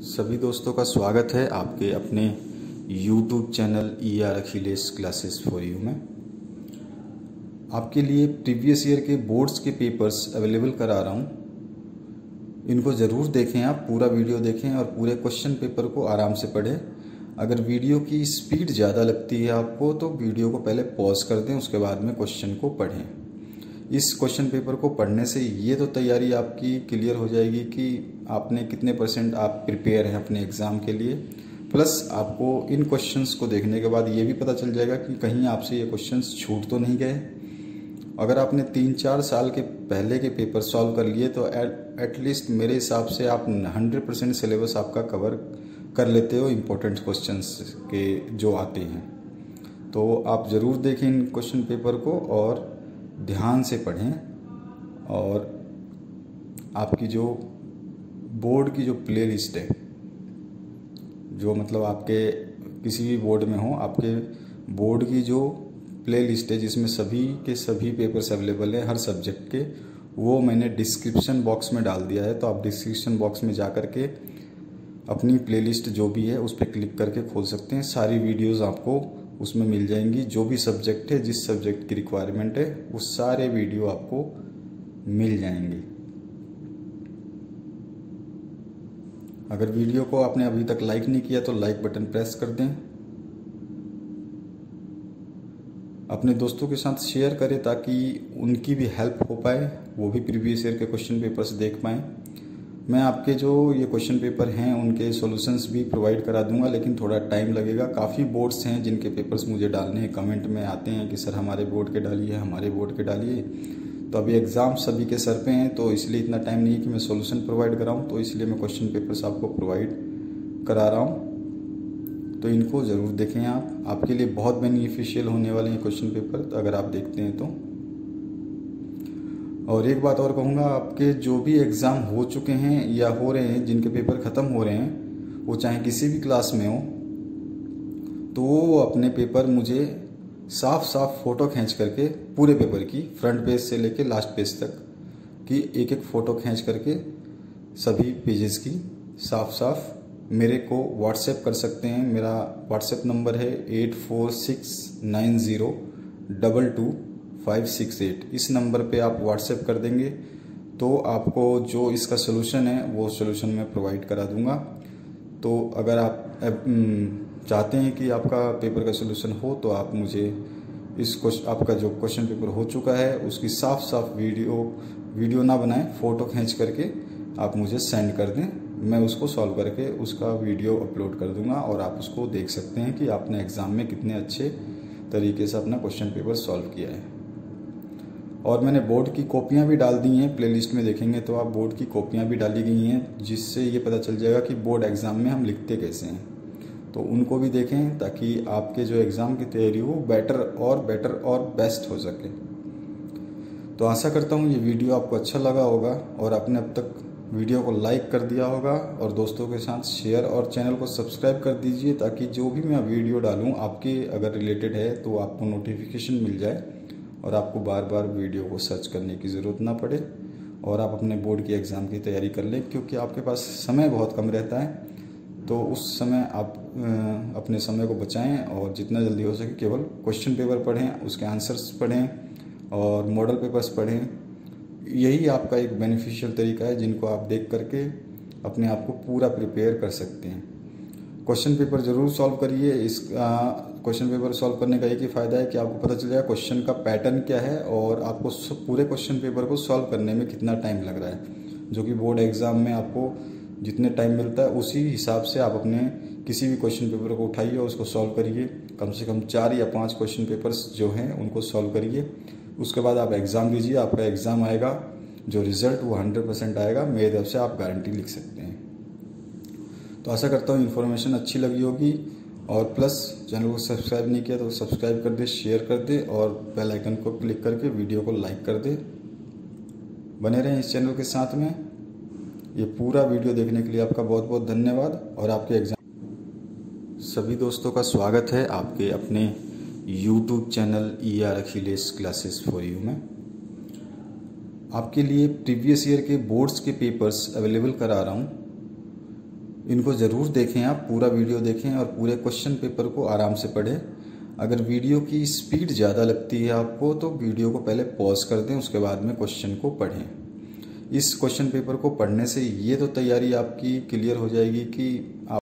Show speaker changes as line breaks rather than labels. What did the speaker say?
सभी दोस्तों का स्वागत है आपके अपने YouTube channel E R Akhilesh classes for you में। आपके लिए प्रीवियस ईयर के बोर्ड्स के पेपर्स अवेलेबल करा रहा हूँ। इनको ज़रूर देखें आप, पूरा वीडियो देखें और पूरे क्वेश्चन पेपर को आराम से पढ़ें। अगर वीडियो की स्पीड ज़्यादा लगती है आपको तो वीडियो को पहले पॉज कर दें, उसके बाद में क्वेश्चन को पढ़ें। इस क्वेश्चन पेपर को पढ़ने से ये तो तैयारी आपकी क्लियर हो जाएगी कि आपने कितने परसेंट आप प्रिपेयर हैं अपने एग्ज़ाम के लिए। प्लस आपको इन क्वेश्चंस को देखने के बाद ये भी पता चल जाएगा कि कहीं आपसे ये क्वेश्चंस छूट तो नहीं गए। अगर आपने तीन चार साल के पहले के पेपर सॉल्व कर लिए तो एटलीस्ट मेरे हिसाब से आप हंड्रेड परसेंट सिलेबस आपका कवर कर लेते हो इम्पोर्टेंट क्वेश्चन के जो आते हैं। तो आप ज़रूर देखें इन क्वेश्चन पेपर को और ध्यान से पढ़ें और आपकी जो बोर्ड की जो प्ले लिस्ट है, जो मतलब आपके किसी भी बोर्ड में हो, आपके बोर्ड की जो प्ले लिस्ट है, जिसमें सभी के सभी पेपर्स अवेलेबल हैं, हर सब्जेक्ट के, वो मैंने डिस्क्रिप्शन बॉक्स में डाल दिया है। तो आप डिस्क्रिप्शन बॉक्स में जा कर के अपनी प्लेलिस्ट जो भी है, उस पर क्लिक करके खोल सकते हैं। सारी वीडियोज़ आपको उसमें मिल जाएँगी। जो भी सब्जेक्ट है, जिस सब्जेक्ट की रिक्वायरमेंट है, वो सारे वीडियो आपको मिल जाएँगे। अगर वीडियो को आपने अभी तक लाइक नहीं किया तो लाइक बटन प्रेस कर दें। अपने दोस्तों के साथ शेयर करें, ताकि उनकी भी हेल्प हो पाए, वो भी प्रीवियस ईयर के क्वेश्चन पेपर्स देख पाएँ। मैं आपके जो ये क्वेश्चन पेपर हैं, उनके सॉल्यूशंस भी प्रोवाइड करा दूँगा, लेकिन थोड़ा टाइम लगेगा। काफ़ी बोर्ड्स हैं जिनके पेपर्स मुझे डालने हैं। कमेंट में आते हैं कि, सर, हमारे बोर्ड के डालिए, हमारे बोर्ड के डालिए। तो अभी एग्ज़ाम सभी के सर पे हैं तो इसलिए इतना टाइम नहीं है कि मैं सोल्यूशन प्रोवाइड कराऊँ। तो इसलिए मैं क्वेश्चन पेपर्स आपको प्रोवाइड करा रहा हूँ। तो इनको ज़रूर देखें आप। आपके लिए बहुत बेनिफिशियल होने वाले हैं क्वेश्चन पेपर तो अगर आप देखते हैं तो। और एक बात और कहूँगा, आपके जो भी एग्ज़ाम हो चुके हैं या हो रहे हैं, जिनके पेपर ख़त्म हो रहे हैं, वो चाहे किसी भी क्लास में हो तो वो अपने पेपर मुझे साफ़ साफ़ फ़ोटो खींच करके, पूरे पेपर की फ्रंट पेज से लेके लास्ट पेज तक, की एक एक फ़ोटो खींच करके सभी पेजेस की साफ़ साफ़ मेरे को व्हाट्सएप कर सकते हैं। मेरा व्हाट्सएप नंबर है eight four six nine zero double two five six eight इस नंबर पे आप व्हाट्सएप कर देंगे तो आपको जो इसका सोल्यूशन है, वो सोल्यूशन मैं प्रोवाइड करा दूँगा। तो अगर आप चाहते हैं कि आपका पेपर का सोल्यूशन हो तो आप मुझे इस क्वेश्चन आपका जो क्वेश्चन पेपर हो चुका है, उसकी साफ़ साफ़ वीडियो वीडियो ना बनाएँ, फ़ोटो खींच करके आप मुझे सेंड कर दें। मैं उसको सॉल्व करके उसका वीडियो अपलोड कर दूँगा और आप उसको देख सकते हैं कि आपने एग्ज़ाम में कितने अच्छे तरीके से अपना क्वेश्चन पेपर सॉल्व किया है। और मैंने बोर्ड की कॉपियाँ भी डाल दी हैं प्लेलिस्ट में देखेंगे तो आप बोर्ड की कॉपियाँ भी डाली गई हैं, जिससे ये पता चल जाएगा कि बोर्ड एग्ज़ाम में हम लिखते कैसे हैं। तो उनको भी देखें ताकि आपके जो एग्ज़ाम की तैयारी हो बेटर और बेटर और बेस्ट हो सके। तो आशा करता हूँ ये वीडियो आपको अच्छा लगा होगा और आपने अब तक वीडियो को लाइक कर दिया होगा और दोस्तों के साथ शेयर और चैनल को सब्सक्राइब कर दीजिए ताकि जो भी मैं वीडियो डालूँ, आपके अगर रिलेटेड है तो आपको नोटिफिकेशन मिल जाए। और आपको बार बार वीडियो को सर्च करने की ज़रूरत ना पड़े और आप अपने बोर्ड की एग्ज़ाम की तैयारी कर लें, क्योंकि आपके पास समय बहुत कम रहता है। तो उस समय आप अपने समय को बचाएँ और जितना जल्दी हो सके केवल क्वेश्चन पेपर पढ़ें, उसके आंसर्स पढ़ें और मॉडल पेपर्स पढ़ें। यही आपका एक बेनिफिशियल तरीका है जिनको आप देख करके अपने आप को पूरा प्रिपेयर कर सकते हैं। क्वेश्चन पेपर ज़रूर सॉल्व करिए इस क्वेश्चन पेपर सॉल्व करने का एक ही फ़ायदा है कि आपको पता चल जाएगा क्वेश्चन का पैटर्न क्या है और आपको पूरे क्वेश्चन पेपर को सॉल्व करने में कितना टाइम लग रहा है। जो कि बोर्ड एग्ज़ाम में आपको जितने टाइम मिलता है, उसी हिसाब से आप अपने किसी भी क्वेश्चन पेपर को उठाइए और उसको सॉल्व करिए। कम से कम चार या पाँच क्वेश्चन पेपर्स जो हैं, उनको सॉल्व करिए। उसके बाद आप एग्ज़ाम दीजिए, आपका एग्ज़ाम आएगा, जो रिज़ल्ट वो हंड्रेड परसेंट आएगा, मेरी तरफ़ से आप गारंटी लिख सकते हैं। तो आशा करता हूँ इन्फॉर्मेशन अच्छी लगी होगी। और प्लस चैनल को सब्सक्राइब नहीं किया तो सब्सक्राइब कर दे शेयर कर दे और बेल आइकन को क्लिक करके वीडियो को लाइक कर दे। बने रहें इस चैनल के साथ में। ये पूरा वीडियो देखने के लिए आपका बहुत बहुत धन्यवाद और आपके एग्ज़ाम सभी दोस्तों का स्वागत है आपके अपने YouTube channel E R Akhilesh classes for you में। आपके लिए प्रीवियस ईयर के बोर्ड्स के पेपर्स अवेलेबल करा रहा हूँ। इनको ज़रूर देखें आप, पूरा वीडियो देखें और पूरे क्वेश्चन पेपर को आराम से पढ़ें। अगर वीडियो की स्पीड ज़्यादा लगती है आपको तो वीडियो को पहले पॉज कर दें, उसके बाद में क्वेश्चन को पढ़ें। इस क्वेश्चन पेपर को पढ़ने से ये तो तैयारी आपकी क्लियर हो जाएगी कि आप